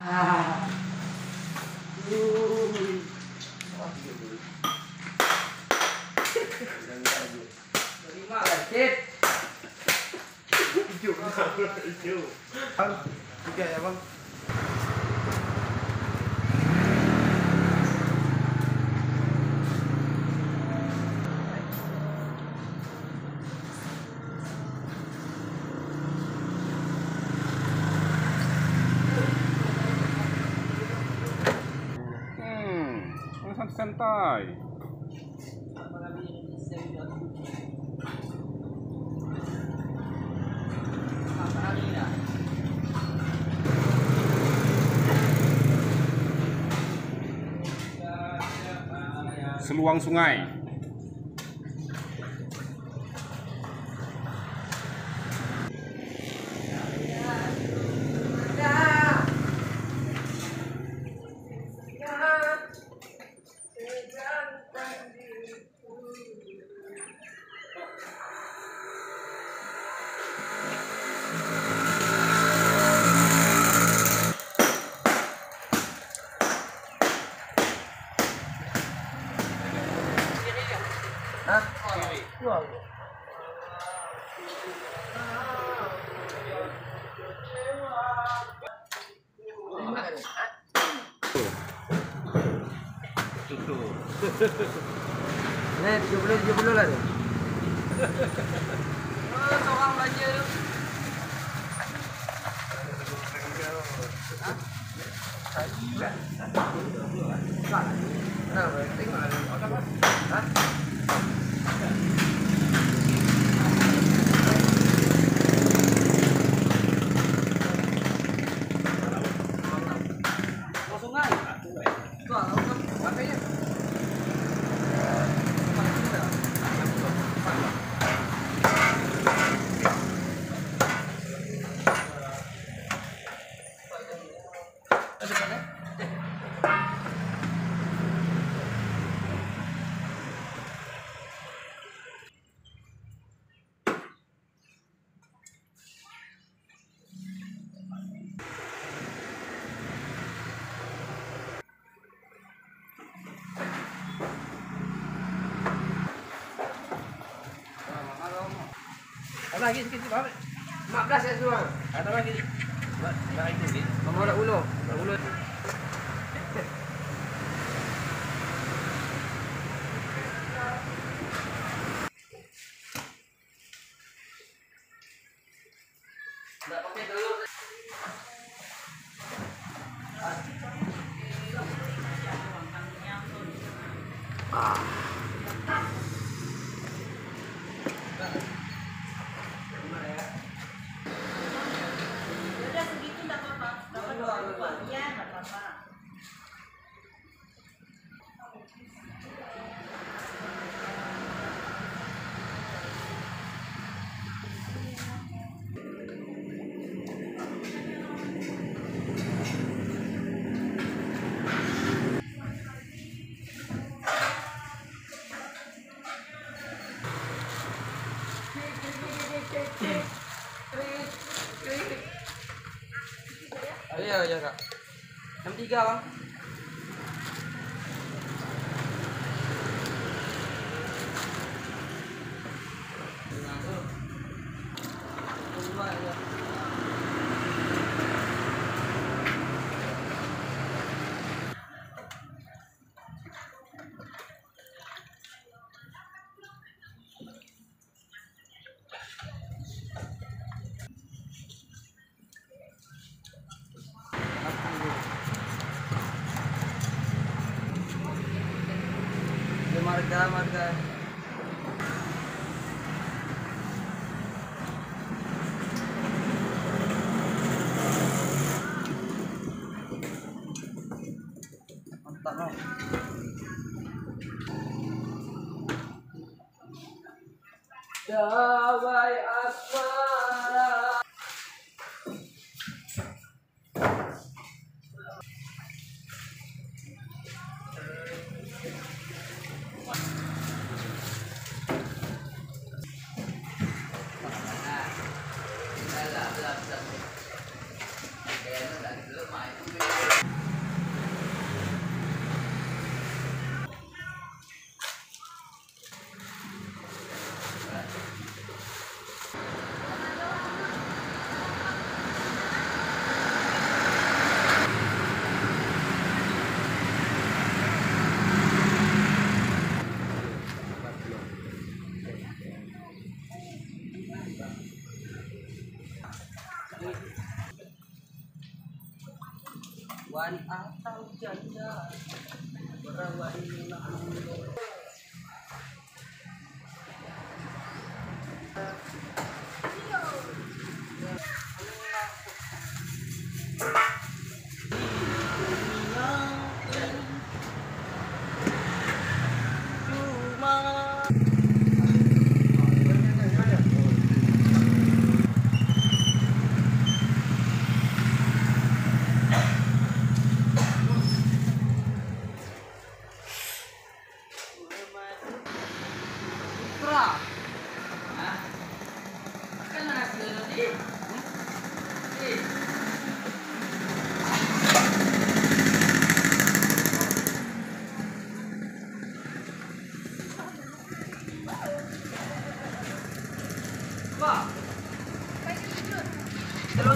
Ah. Terima lah, Cip. Bang, tiga ya bang. Santai-santai. Seluang sungai. Nih, 70 70 lah tuh. Oh, seorang lagi sikit sikit. 15 ya semua. Ada lagi. Ada ulu. Ada ulu. Enggak pakai dulu. Udah Iya, Kak. Jam 3, Bang. Marga, marga. Mantap. Dawai asmara Wan atau janda. Berawan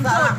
啊